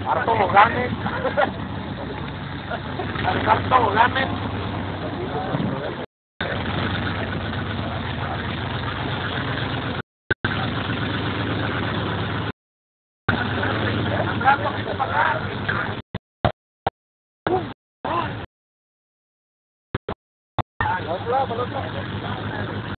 Arto, gamit. Arto, gamit. Balot lang, balot lang.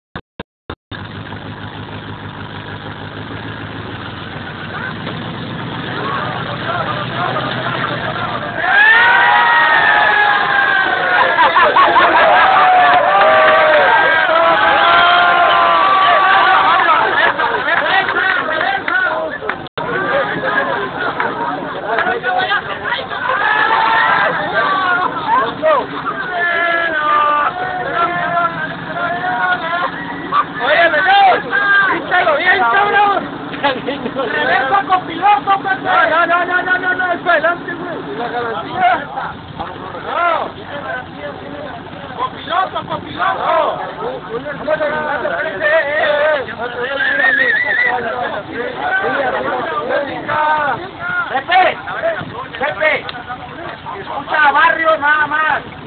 Piloto, pendejo. No, no, no, no, no, no, adelante, güey. La garantía. No. Con piloto, con piloto. Pepe, Pepe, escucha a barrio nada más.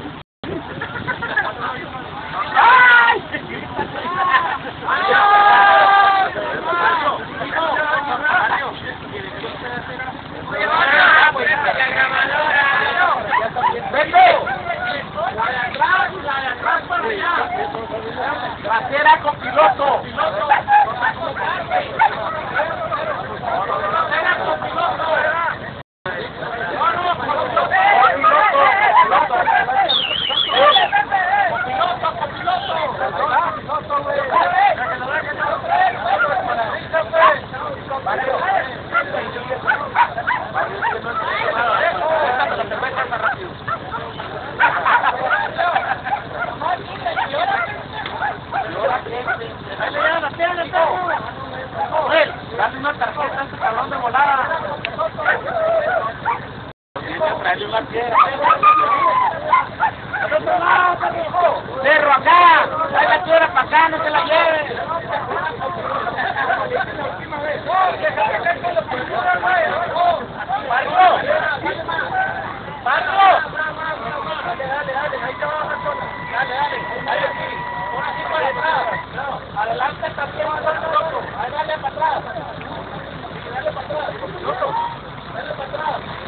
Perro, acá. Trae la piedra para acá, no te la lleves. ¡Barro! ¡Barro! Dale, dale, dale, ahí te va a zona. Dale, dale, dale aquí. Pon así para atrás. Adelante también, piloto. Ahí dale para atrás. Sí, Dale para atrás, piloto. Dale para atrás.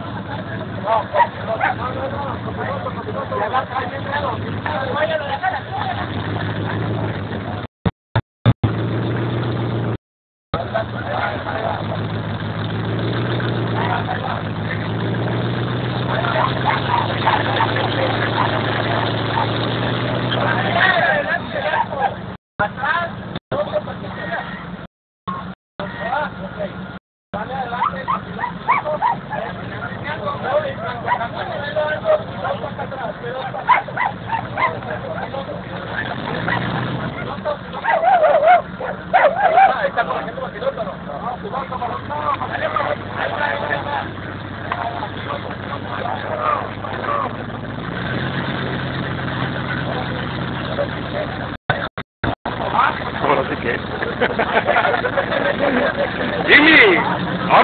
dale para adelante. Ahora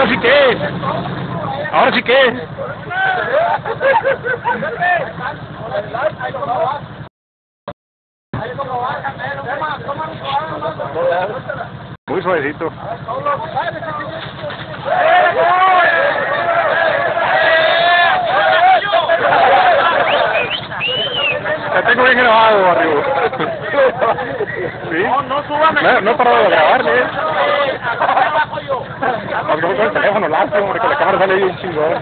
ahora sí que. Ahora sí que. Muy suavecito. La tengo bien grabado, barrio. ¿Sí? No, no suban No, no he parado de grabarle. Porque con el teléfono lazo, hombre, que la cámara sale bien chingón.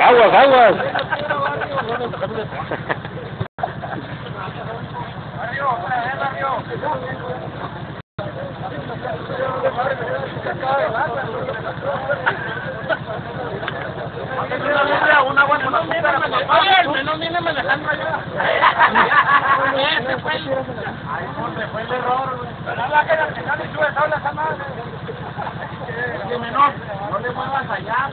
Aguas, aguas. Oye, el menor viene manejando allá. Ese fue el... Se fue el error, güey. Pero habla que la final y sube tabla esa madre. Oye, menor, no le muevas allá